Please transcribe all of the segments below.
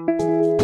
Música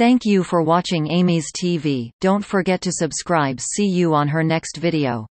Thank you for watching Amy's TV. Don't forget to subscribe. See you on her next video.